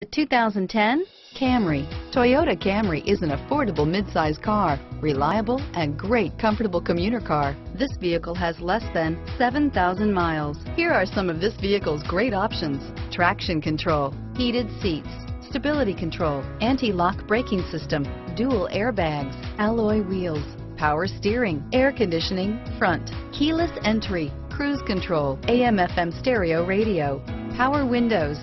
The 2010 Camry. Toyota Camry is an affordable midsize car, reliable and great comfortable commuter car. This vehicle has less than 7,000 miles. Here are some of this vehicle's great options. Traction control, heated seats, stability control, anti-lock braking system, dual airbags, alloy wheels, power steering, air conditioning, front, keyless entry, cruise control, AM FM stereo radio, power windows,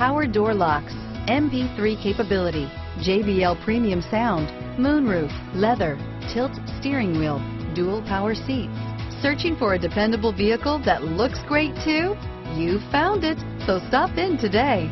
power door locks, MP3 capability, JBL premium sound, moonroof, leather, tilt steering wheel, dual power seats. Searching for a dependable vehicle that looks great too? You found it, so stop in today.